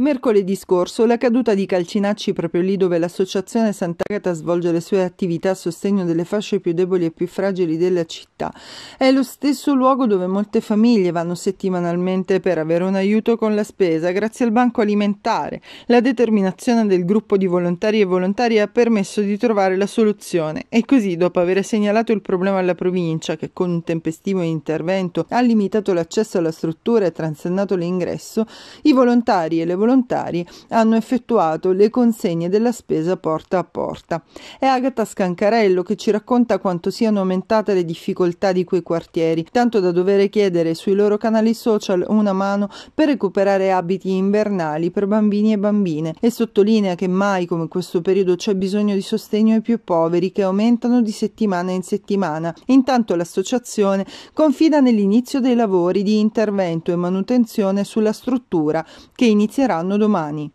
Mercoledì scorso la caduta di Calcinacci proprio lì dove l'associazione Sant'Agata svolge le sue attività a sostegno delle fasce più deboli e più fragili della città è lo stesso luogo dove molte famiglie vanno settimanalmente per avere un aiuto con la spesa grazie al banco alimentare. La determinazione del gruppo di volontari e volontari ha permesso di trovare la soluzione e così dopo aver segnalato il problema alla provincia che con un tempestivo intervento ha limitato l'accesso alla struttura e transennato l'ingresso, i volontari e le volontari volontari hanno effettuato le consegne della spesa porta a porta. È Agata Scancarello che ci racconta quanto siano aumentate le difficoltà di quei quartieri, tanto da dover chiedere sui loro canali social una mano per recuperare abiti invernali per bambini e bambine e sottolinea che mai come questo periodo c'è bisogno di sostegno ai più poveri che aumentano di settimana in settimana. Intanto l'associazione confida nell'inizio dei lavori di intervento e manutenzione sulla struttura che inizierà saranno domani.